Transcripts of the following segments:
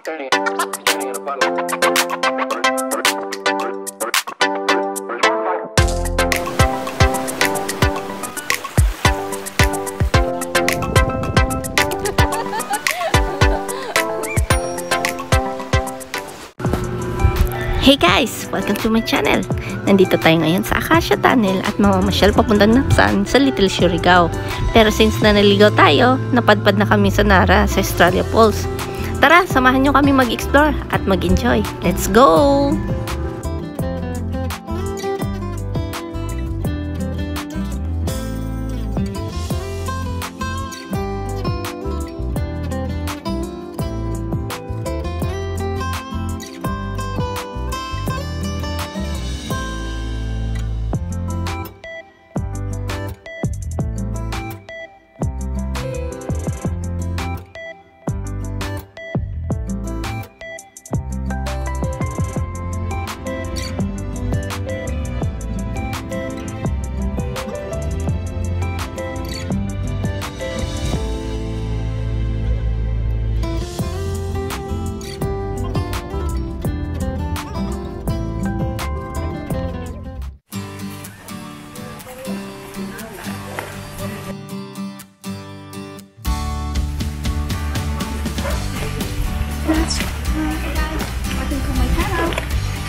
Hey guys! Welcome to my channel! Nandito tayo ngayon sa Acacia Tunnel at mamamasyal papunta na saan sa Little Surigao. Pero since na naligaw tayo, napadpad na kami sa Nara sa Australia Falls. Tara, samahan nyo kami mag-explore at mag-enjoy. Let's go!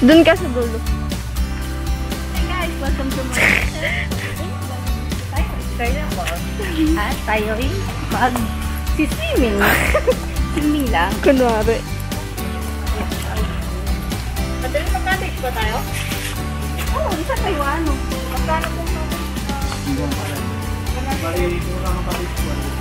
Doon ka sa dulo. Hey guys, welcome to my channel. At tayo ay mag siswimming. Swimming lang. Kunwari. Madali mag-cottage ba tayo? Oo, oh, isa kayo ano. Magkano po Naka-ano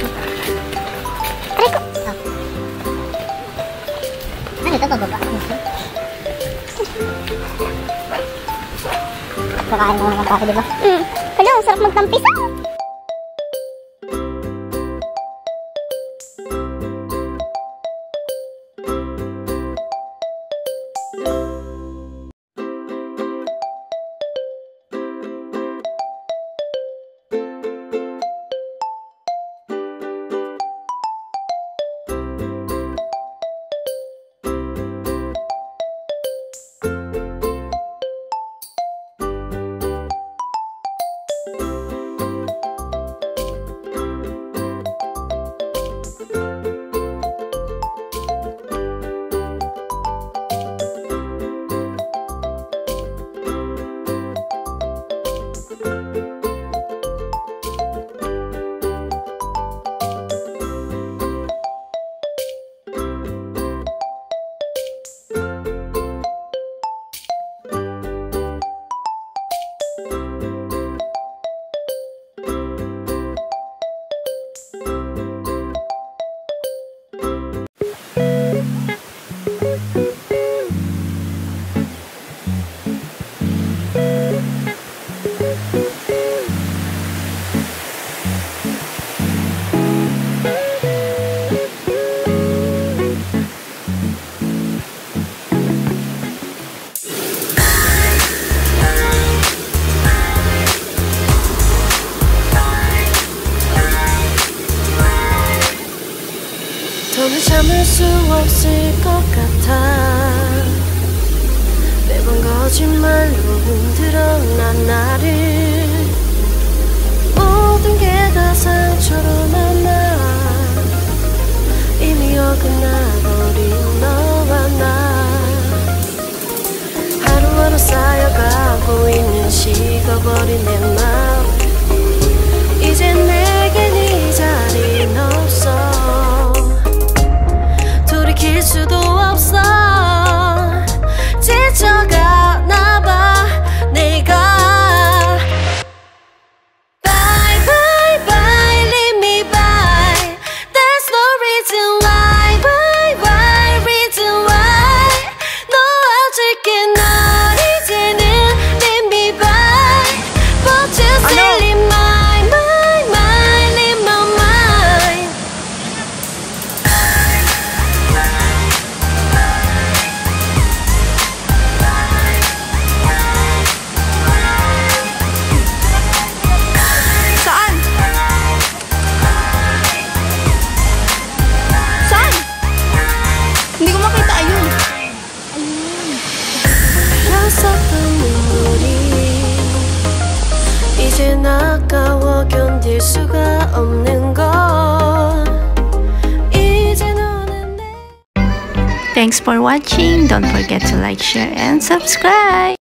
ito? Pababa? Kakain mo naman tayo, di ba? Hmm. Hello, sarap magtampis ah! 수 없을 것 같아. 매번 거짓말로 흔들어 난 나를. 모든 게 다 상처로 남아 이미 어긋나버린 너와 나. 하루하루 쌓여가고 있는 식어버린 내 마음 for watching. Don't forget to like, share, and subscribe.